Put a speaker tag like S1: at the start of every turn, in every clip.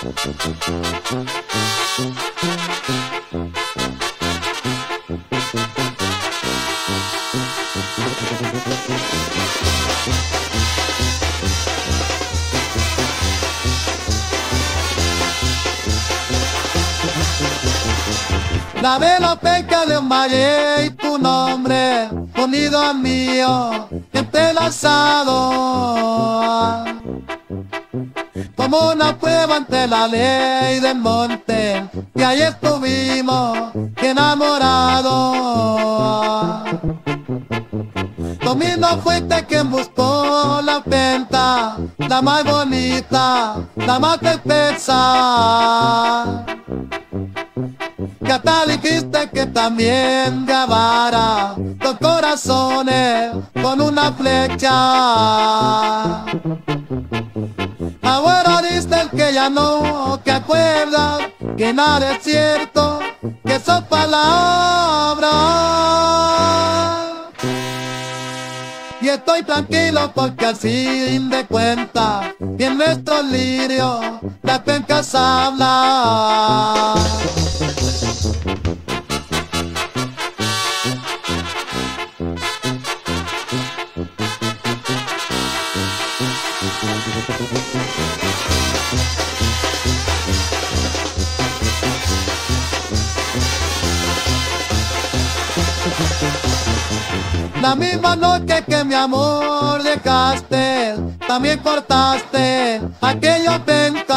S1: La vela peca de un valle y tu nombre unido al mío, entrelazado. Como una prueba ante la ley del monte, y ahí estuvimos enamorados. Domingo fuiste quien buscó la venta, la más bonita, la más perfecta que hasta dijiste que también gravara dos corazones con una flecha. Ya no, que acuerdas que nada es cierto, que son palabras. Y estoy tranquilo porque al fin de cuentas, en nuestro lirio, las pencas hablan. La misma noche que mi amor dejaste, también cortaste aquello penca.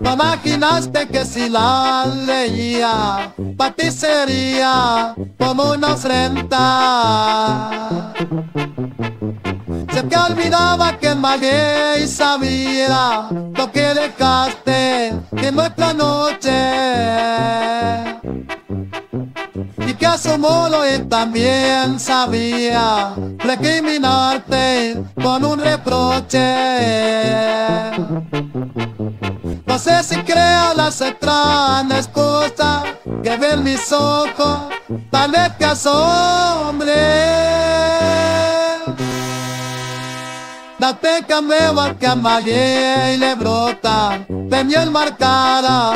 S1: No imaginaste que si la leía, para ti sería como una ofrenda. Se te olvidaba que en y sabía lo que dejaste en nuestra noche y también sabía recriminarte con un reproche. No sé si creo las extrañas cosas que ven mis ojos, tal vez que asombre. La peca nueva que a y le brota, de miel marcada